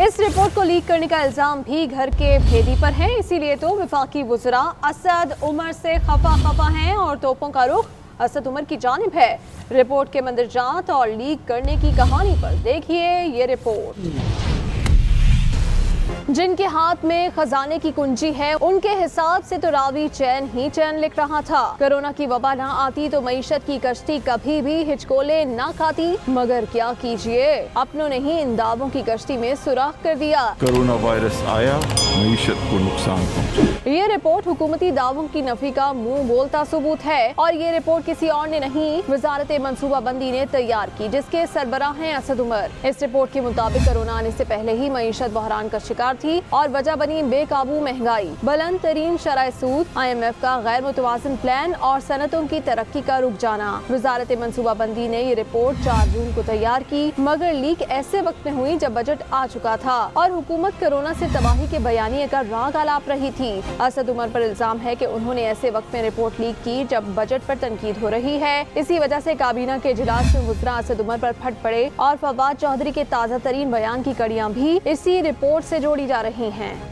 इस रिपोर्ट को लीक करने का इल्ज़ाम भी घर के भेदी पर है। इसीलिए तो विफाकी वजरा असद उमर से खफा खफा हैं और तोपों का रुख असद उमर की जानब है। रिपोर्ट के मंदरजात और लीक करने की कहानी पर देखिए ये रिपोर्ट। जिनके हाथ में खजाने की कुंजी है उनके हिसाब से तो रावी चैन ही चैन लिख रहा था। कोरोना की वबा ना आती तो मीशत की कश्ती कभी भी हिचकोले ना खाती। मगर क्या कीजिए अपनों ने ही इन दावों की कश्ती में सुराख कर दिया। कोरोना वायरस आया मीशत को नुकसान पहुँचा। ये रिपोर्ट हुकूमती दावों की नफी का मुँह बोलता सबूत है और ये रिपोर्ट किसी और ने नहीं वजारत मनसूबाबंदी ने तैयार की जिसके सरबराह हैं असद उमर। इस रिपोर्ट के मुताबिक कोरोना आने ऐसी पहले ही मीशत बहरान का शिकार थी और वजह बनी बेकाबू महँगाई। बुलंद तरीन शराय सूद आई एम एफ़ का गैर मुतवाजन प्लान और सनतों की तरक्की का रुक जाना। वजारत मनसूबाबंदी ने ये रिपोर्ट चार जून को तैयार की, मगर लीक ऐसे वक्त में हुई जब बजट आ चुका था और हुकूमत कोरोना ऐसी तबाही के बयानी का राग आलाप रही थी। असद उमर आरोप इल्ज़ाम है की उन्होंने ऐसे वक्त में रिपोर्ट लीक की जब बजट आरोप तनकीद हो रही है। इसी वजह ऐसी काबीना के इजलास में मुजरा असद उमर आरोप फट पड़े और फवाद चौधरी के ताज़ा तरीन बयान की कड़ियाँ भी इसी रिपोर्ट ऐसी जोड़ी जा रही हैं।